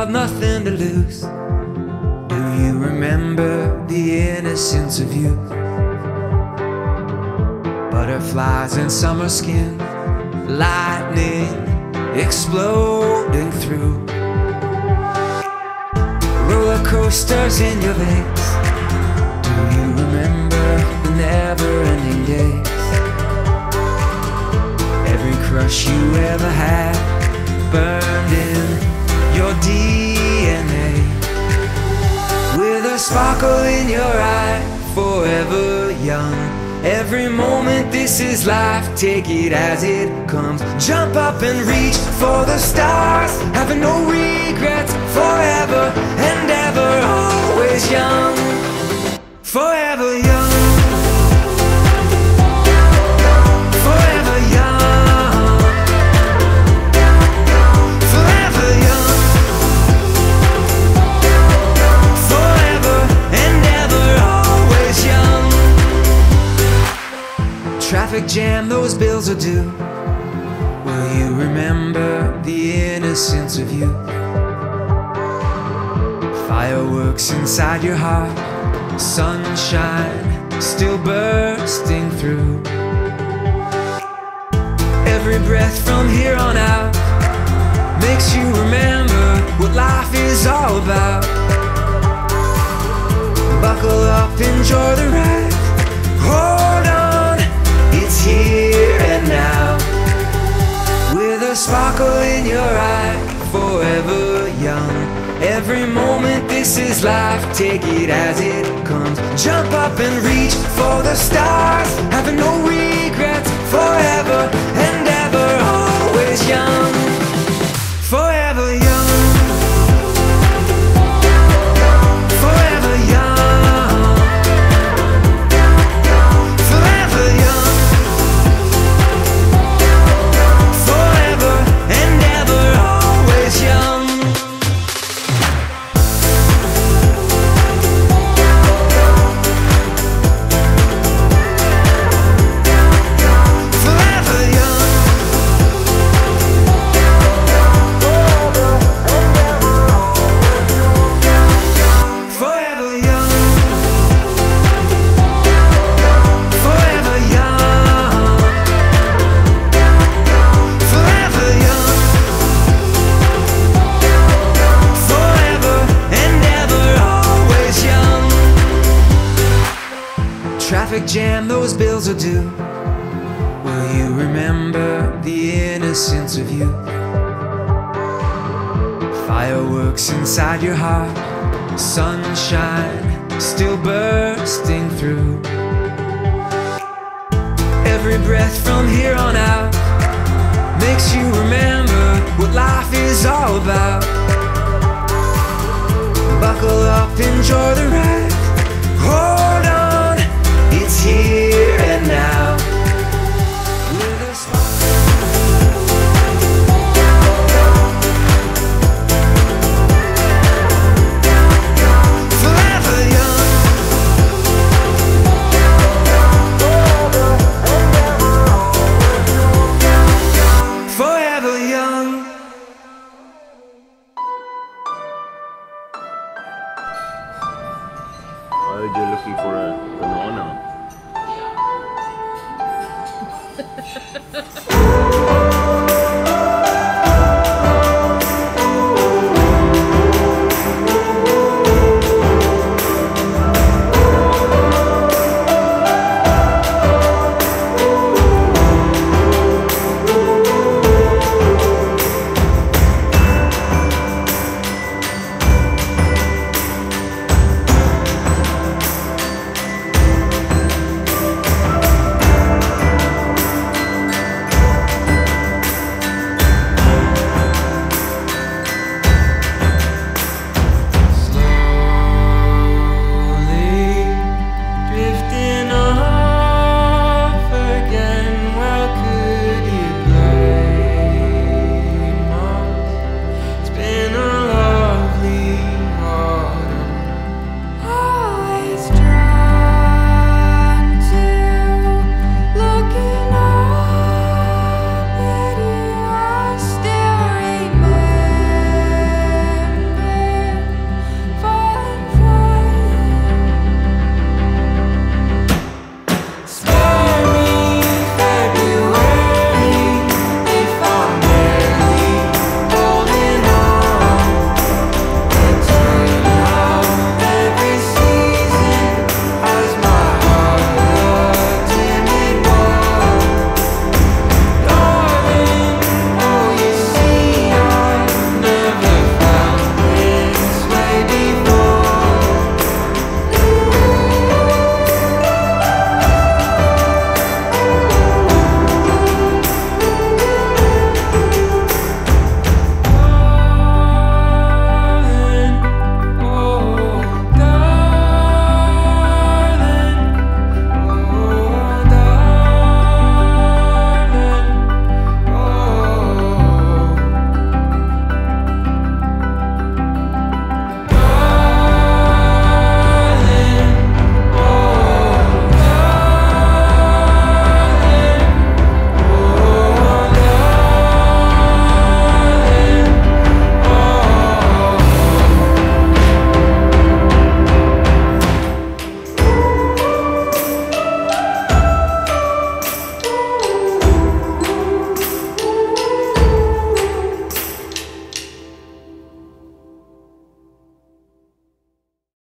child, nothing to lose. Do you remember the innocence of youth? Butterflies in summer skin, lightning exploding through. Roller coasters in your veins. Do you remember the never ending days? Every crush you ever had burned in DNA. With a sparkle in your eye, forever young. Every moment, this is life, take it as it comes. Jump up and reach for the stars, having no regrets, forever and ever, always young. Forever young. Traffic jam, those bills are due. Will you remember the innocence of you? Fireworks inside your heart, sunshine still bursting through. Every breath from here on out makes you remember what life is all about. Buckle up, enjoy the ride. Hold sparkle in your eye, forever young. Every moment, this is life, take it as it comes. Jump up and reach for the stars, having no regrets, forever Traffic jam, those bills are due. Will you remember the innocence of you? Fireworks inside your heart, sunshine still bursting through. Every breath from here on out makes you remember what life is all about. Buckle up, enjoy the ride. Hold heard you're looking for a banana.